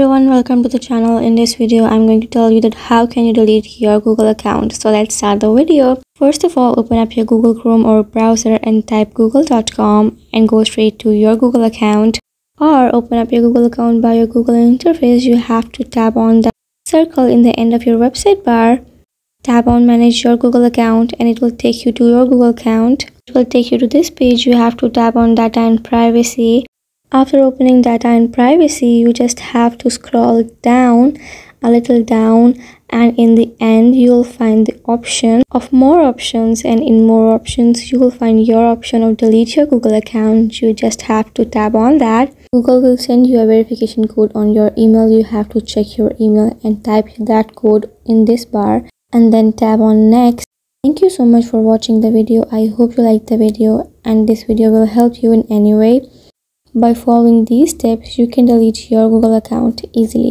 everyone welcome to the channel. In this video i'm going to tell you that how can you delete your google account. So let's start the video. First of all open up your google chrome or browser and type google.com and go straight to your google account. Or open up your google account by your google interface. You have to tap on the circle in the end of your website bar. Tap on manage your google account and it will take you to your google account. It will take you to this page. You have to tap on data and privacy after opening data and privacy, you just have to scroll down a little down and in the end you will find the option of more options. And in more options you will find your option of delete your google account. You just have to tap on that. Google will send you a verification code on your email. You have to check your email and type that code in this bar and then tap on next. Thank you so much for watching the video. I hope you liked the video and this video will help you in any way by following these steps, you can delete your Google account easily.